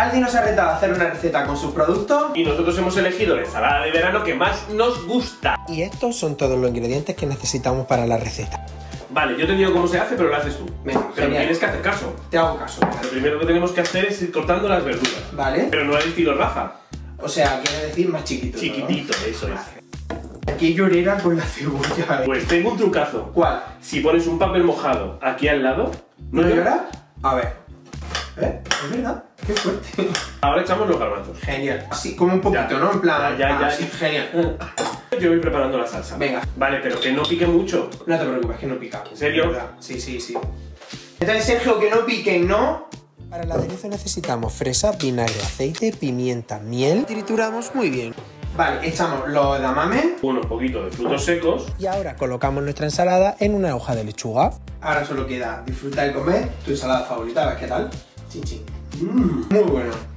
Alguien nos ha retado a hacer una receta con sus productos. Y nosotros hemos elegido la ensalada de verano que más nos gusta. Y estos son todos los ingredientes que necesitamos para la receta. Vale, yo te digo cómo se hace, pero lo haces tú. Venga, pero genial. tienes que hacer caso. Te hago caso. Lo primero que tenemos que hacer es ir cortando las verduras. ¿Vale? Pero no al estilo Rafa. O sea, quiere decir más chiquito. ¿no? Chiquitito, eso es. Aquí llorera con la cebolla. Pues tengo un trucazo. ¿Cuál? Si pones un papel mojado aquí al lado, ¿No llora? A ver. ¿Eh? Es verdad. Qué fuerte. Ahora echamos los garbanzos. Genial. Así como un poquito, Ya. ¿no? En plan. Ya, ya, ah, ya. sí, genial. Yo voy preparando la salsa. Venga. Vale, pero que no pique mucho. No te preocupes, que no pica. ¿En serio? Sí, sí, sí. Entonces, Sergio, que no piquen, ¿no? Para el aderezo necesitamos fresa, vinagre, aceite, pimienta, miel. Trituramos muy bien. Vale, echamos los damames. Unos poquitos de frutos secos. Y ahora colocamos nuestra ensalada en una hoja de lechuga. Ahora solo queda disfrutar y comer tu ensalada favorita. A ver qué tal. Chin, chin. Mm, muy bueno.